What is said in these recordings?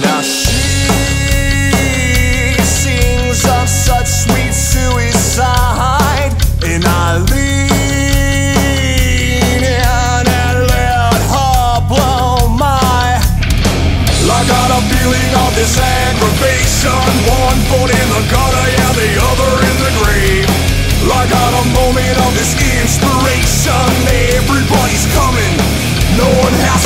Now she sings of such sweet suicide, and I lean in and let her blow my. I got a feeling of this aggravation, one foot in the gutter, yeah, the other in the grave. I got a moment of this inspiration, everybody's coming, no one has.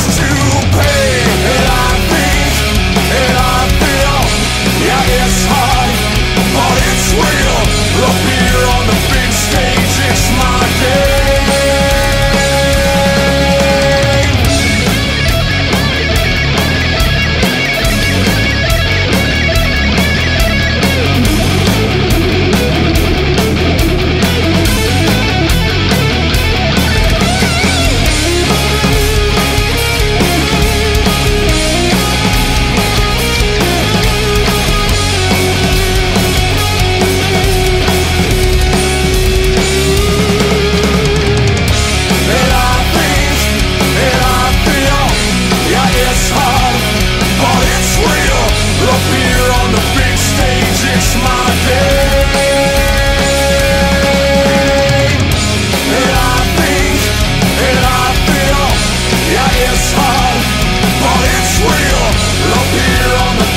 Up here on the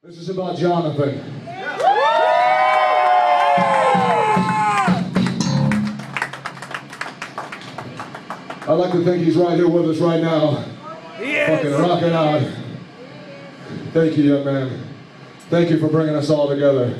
This is about Jonathan. I'd like to think he's right here with us right now. Fucking rocking out. Thank you, young man. Thank you for bringing us all together.